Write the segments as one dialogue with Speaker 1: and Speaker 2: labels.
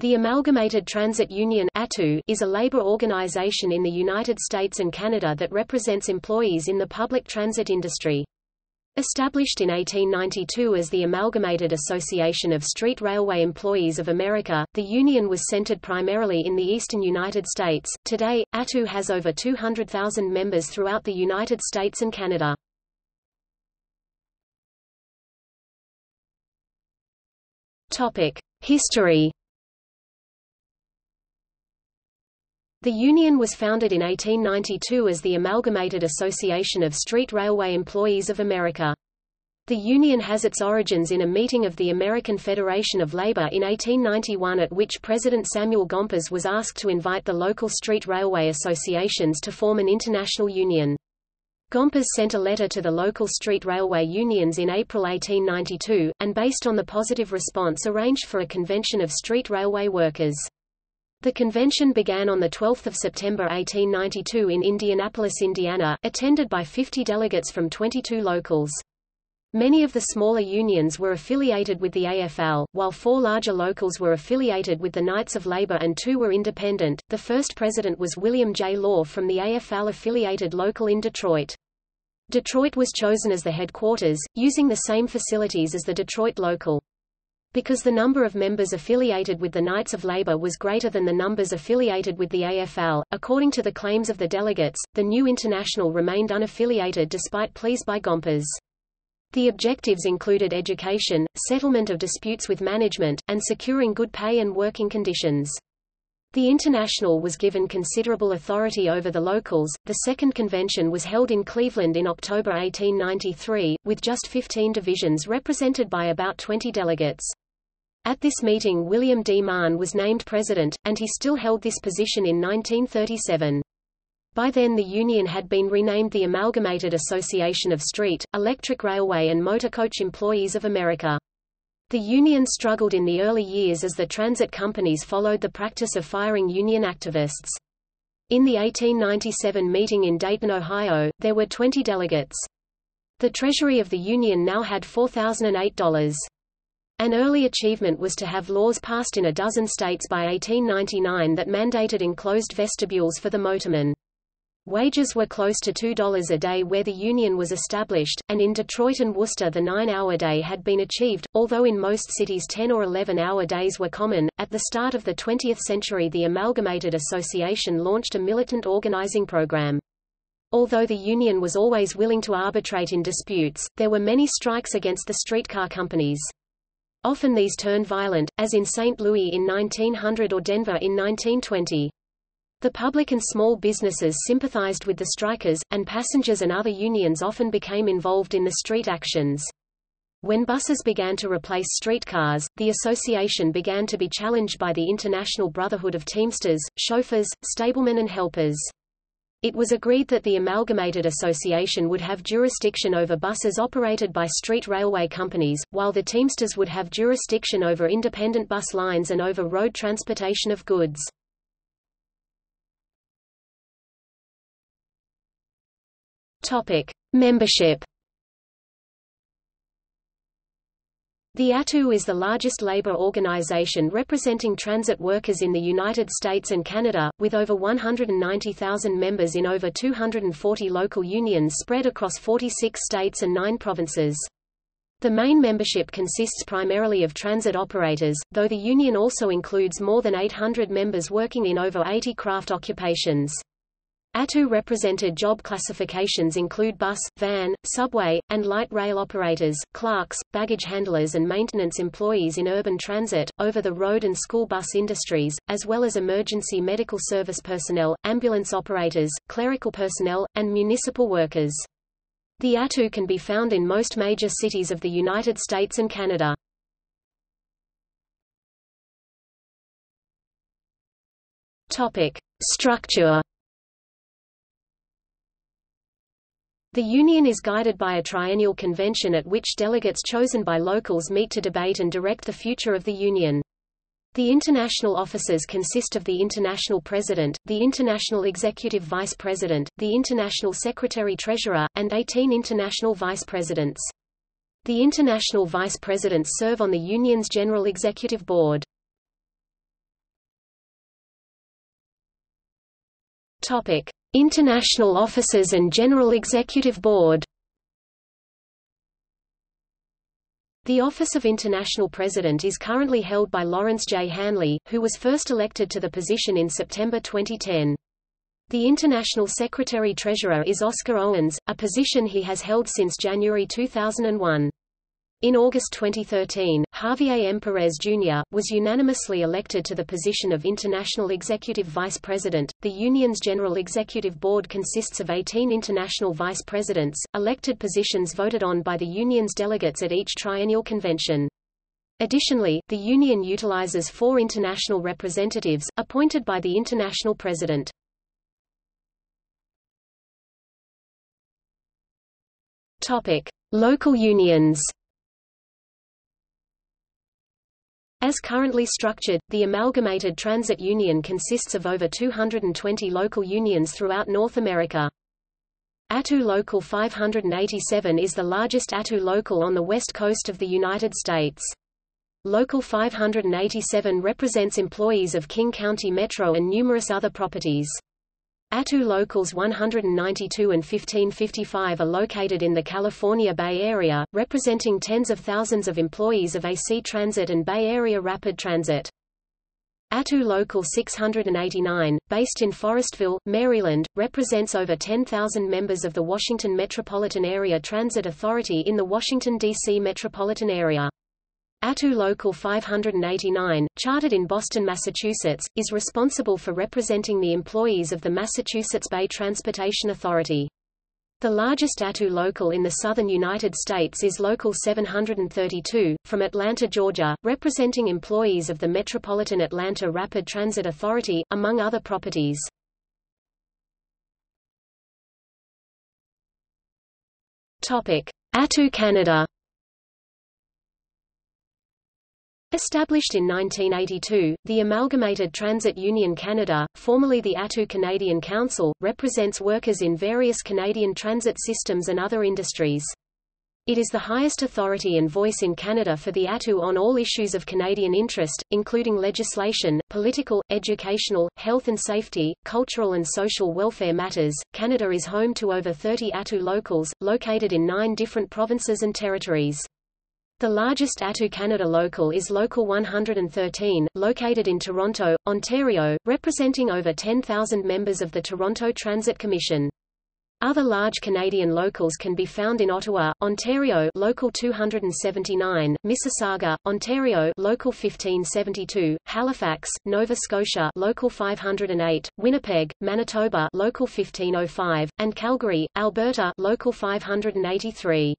Speaker 1: The Amalgamated Transit Union is a labor organization in the United States and Canada that represents employees in the public transit industry. Established in 1892 as the Amalgamated Association of Street Railway Employees of America, the union was centered primarily in the eastern United States. Today, ATU has over 200,000 members throughout the United States and Canada. History The union was founded in 1892 as the Amalgamated Association of Street Railway Employees of America. The union has its origins in a meeting of the American Federation of Labor in 1891 at which President Samuel Gompers was asked to invite the local street railway associations to form an international union. Gompers sent a letter to the local street railway unions in April 1892, and based on the positive response arranged for a convention of street railway workers. The convention began on 12 September 1892 in Indianapolis, Indiana, attended by 50 delegates from 22 locals. Many of the smaller unions were affiliated with the AFL, while four larger locals were affiliated with the Knights of Labor and two were independent. The first president was William J. Law from the AFL affiliated local in Detroit. Detroit was chosen as the headquarters, using the same facilities as the Detroit local. Because the number of members affiliated with the Knights of Labor was greater than the numbers affiliated with the AFL, according to the claims of the delegates, the new international remained unaffiliated despite pleas by Gompers. The objectives included education, settlement of disputes with management, and securing good pay and working conditions. The International was given considerable authority over the locals. The second convention was held in Cleveland in October 1893, with just 15 divisions represented by about 20 delegates. At this meeting William D. Mahon was named president, and he still held this position in 1937. By then the union had been renamed the Amalgamated Association of Street, Electric Railway and Motorcoach Employees of America. The union struggled in the early years as the transit companies followed the practice of firing union activists. In the 1897 meeting in Dayton, Ohio, there were 20 delegates. The treasury of the union now had $4,008. An early achievement was to have laws passed in a dozen states by 1899 that mandated enclosed vestibules for the motorman. Wages were close to $2 a day where the union was established, and in Detroit and Worcester the nine-hour day had been achieved, although in most cities 10 or 11-hour days were common. At the start of the 20th century the Amalgamated Association launched a militant organizing program. Although the union was always willing to arbitrate in disputes, there were many strikes against the streetcar companies. Often these turned violent, as in St. Louis in 1900 or Denver in 1920. The public and small businesses sympathized with the strikers, and passengers and other unions often became involved in the street actions. When buses began to replace streetcars, the association began to be challenged by the International Brotherhood of Teamsters, chauffeurs, stablemen and helpers. It was agreed that the Amalgamated Association would have jurisdiction over buses operated by street railway companies, while the Teamsters would have jurisdiction over independent bus lines and over road transportation of goods. Topic: Membership. The ATU is the largest labor organization representing transit workers in the United States and Canada, with over 190,000 members in over 240 local unions spread across 46 states and 9 provinces. The main membership consists primarily of transit operators, though the union also includes more than 800 members working in over 80 craft occupations. ATU represented job classifications include bus, van, subway, and light rail operators, clerks, baggage handlers and maintenance employees in urban transit, over-the-road and school bus industries, as well as emergency medical service personnel, ambulance operators, clerical personnel, and municipal workers. The ATU can be found in most major cities of the United States and Canada. Topic. Structure The Union is guided by a triennial convention at which delegates chosen by locals meet to debate and direct the future of the Union. The international officers consist of the International President, the International Executive Vice President, the International Secretary-Treasurer, and 18 International Vice Presidents. The International Vice Presidents serve on the Union's General Executive Board. Topic: International Officers and General Executive Board. The office of International President is currently held by Lawrence J. Hanley, who was first elected to the position in September 2010. The International Secretary-Treasurer is Oscar Owens, a position he has held since January 2001. In August 2013, Javier M. Perez Jr., was unanimously elected to the position of International Executive Vice President. The Union's General Executive Board consists of 18 international vice presidents, elected positions voted on by the Union's delegates at each triennial convention. Additionally, the Union utilizes four international representatives, appointed by the international president. Topic. Local unions As currently structured, the Amalgamated Transit Union consists of over 220 local unions throughout North America. ATU Local 587 is the largest ATU local on the west coast of the United States. Local 587 represents employees of King County Metro and numerous other properties. ATU Locals 192 and 1555 are located in the California Bay Area, representing tens of thousands of employees of AC Transit and Bay Area Rapid Transit. ATU Local 689, based in Forestville, Maryland, represents over 10,000 members of the Washington Metropolitan Area Transit Authority in the Washington, D.C. metropolitan area. ATU Local 589, chartered in Boston, Massachusetts, is responsible for representing the employees of the Massachusetts Bay Transportation Authority. The largest ATU local in the southern United States is Local 732, from Atlanta, Georgia, representing employees of the Metropolitan Atlanta Rapid Transit Authority, among other properties. ATU Canada Established in 1982, the Amalgamated Transit Union Canada, formerly the ATU Canadian Council, represents workers in various Canadian transit systems and other industries. It is the highest authority and voice in Canada for the ATU on all issues of Canadian interest, including legislation, political, educational, health and safety, cultural and social welfare matters. Canada is home to over 30 ATU locals, located in nine different provinces and territories. The largest ATU Canada local is Local 113, located in Toronto, Ontario, representing over 10,000 members of the Toronto Transit Commission. Other large Canadian locals can be found in Ottawa, Ontario Local 279, Mississauga, Ontario Local 1572, Halifax, Nova Scotia Local 508, Winnipeg, Manitoba Local 1505, and Calgary, Alberta Local 583.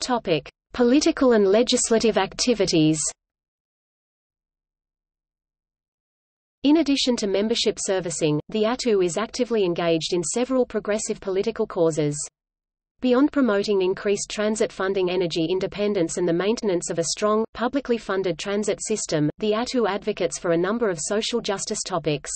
Speaker 1: Topic: Political and legislative activities. In addition to membership servicing, the ATU is actively engaged in several progressive political causes. Beyond promoting increased transit funding energy independence and the maintenance of a strong, publicly funded transit system, the ATU advocates for a number of social justice topics.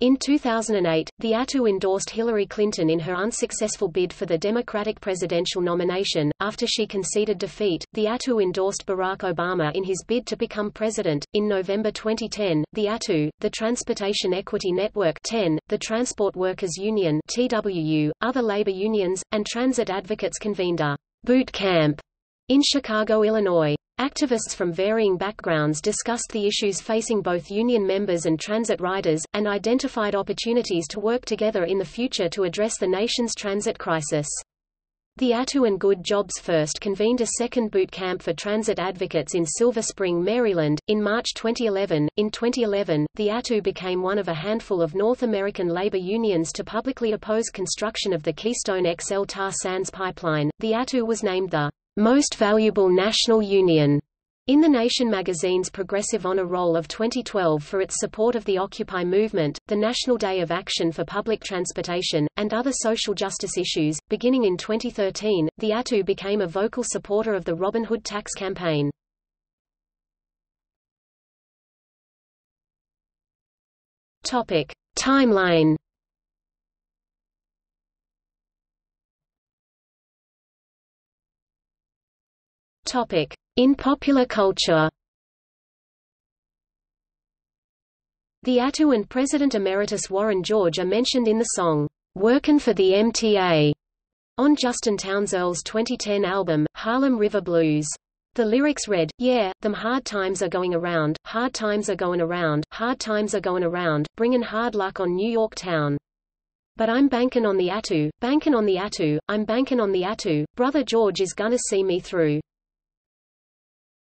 Speaker 1: In 2008, the ATU endorsed Hillary Clinton in her unsuccessful bid for the Democratic presidential nomination. After she conceded defeat, the ATU endorsed Barack Obama in his bid to become president. In November 2010, the ATU, the Transportation Equity Network (TEN), the Transport Workers Union (TWU), other labor unions, and transit advocates convened a boot camp in Chicago, Illinois. Activists from varying backgrounds discussed the issues facing both union members and transit riders, and identified opportunities to work together in the future to address the nation's transit crisis. The ATU and Good Jobs First convened a second boot camp for transit advocates in Silver Spring, Maryland, in March 2011. In 2011, the ATU became one of a handful of North American labor unions to publicly oppose construction of the Keystone XL tar sands pipeline. The ATU was named the most Valuable National Union in the Nation magazine's Progressive Honor Roll of 2012 for its support of the Occupy movement, the National Day of Action for Public Transportation, and other social justice issues. Beginning in 2013, the ATU became a vocal supporter of the Robin Hood tax campaign. Topic: Timeline Topic: In popular culture. The ATU and President Emeritus Warren George are mentioned in the song, Workin' for the MTA, on Justin Townes Earle's 2010 album, Harlem River Blues. The lyrics read, Yeah, them hard times are going around, hard times are going around, hard times are going around, bringin' hard luck on New York town. But I'm bankin' on the ATU, bankin' on the ATU, I'm bankin' on the ATU, brother George is gonna see me through.